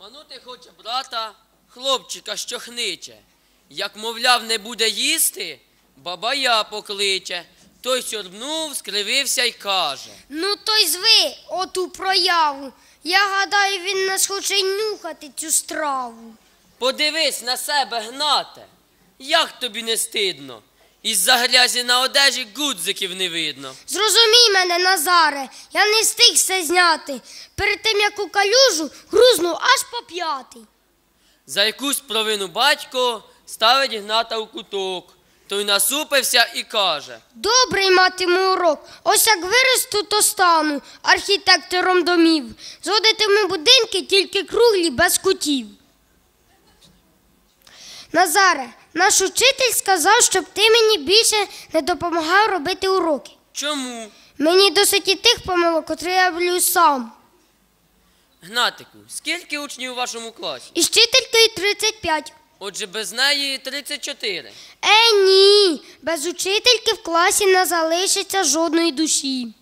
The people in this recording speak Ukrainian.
Манути хоче брата, хлопчика, що хниче. Як, мовляв, не буде їсти, бабая покличе. Той сьорбнув, скривився й каже. Ну то й зви оту прояву. Я гадаю, він нас хоче нюхати цю страву. Подивись на себе, гнате. Як тобі не стидно? Із-за грязі на одежі гудзиків не видно. Зрозумій мене, Назаре, я не встиг все зняти. Перед тим, як у калюжу, грузнув аж по п'ятий. За якусь провину батько ставить гната у куток. Той насупився і каже. Добрий матиму урок. Ось як виросту, то стану архітектором домів. Зводитиму будинки тільки круглі без кутів. Назаре, наш учитель сказав, щоб ти мені більше не допомагав робити уроки. Чому? Мені досить і тих помилок, котрі я роблю сам. Гнатику, скільки учнів у вашому класі? І вчителькою 35. Отже, без неї 34. Е, ні, без учительки в класі не залишиться жодної душі.